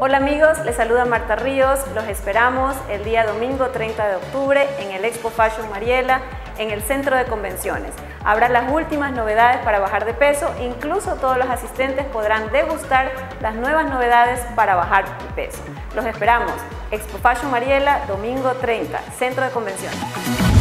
Hola amigos, les saluda Marta Ríos. Los esperamos el día domingo 30 de octubre en el Expo Fashion Mariela en el Centro de Convenciones. Habrá las últimas novedades para bajar de peso, incluso todos los asistentes podrán degustar las nuevas novedades para bajar de peso. Los esperamos. Expo Fashion Mariela, domingo 30, Centro de Convenciones.